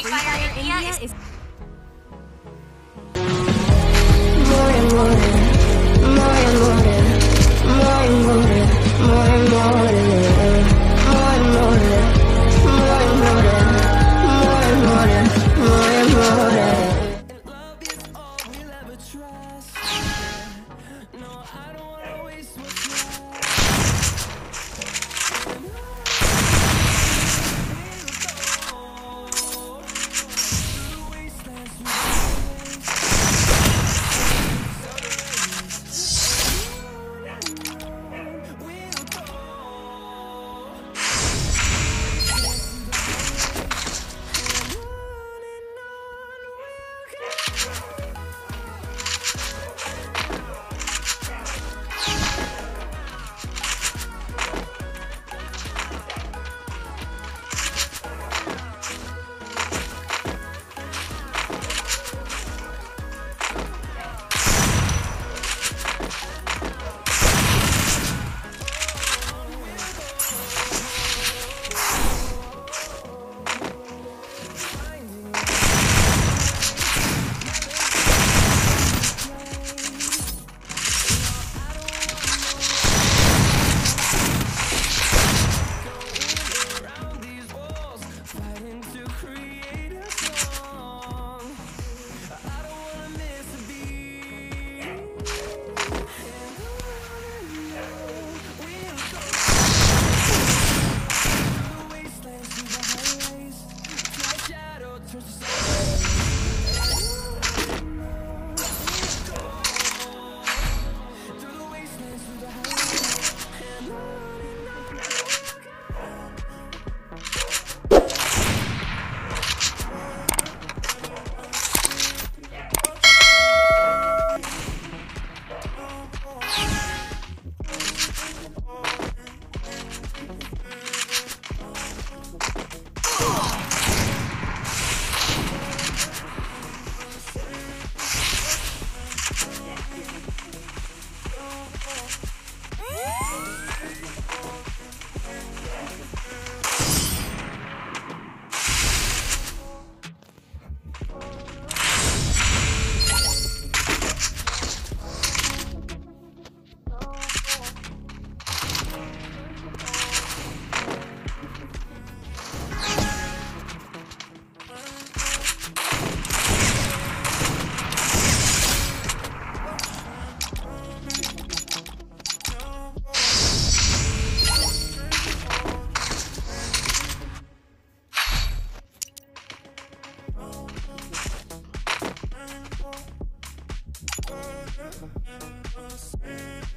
Free Fire India is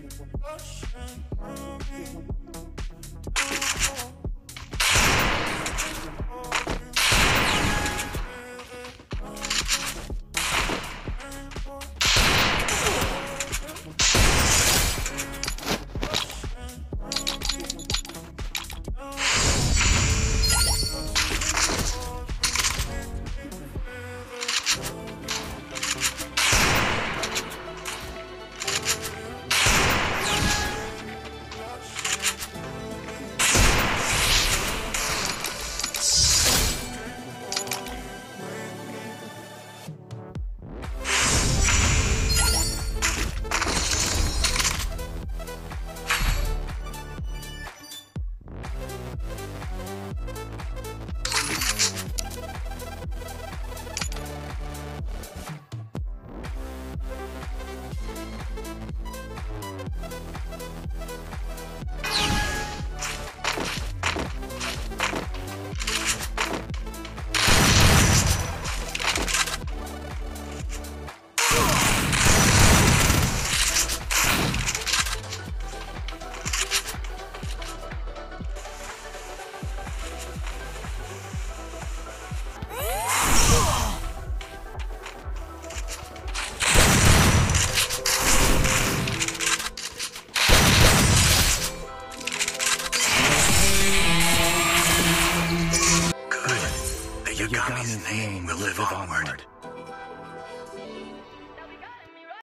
is Ocean, His name will live onward.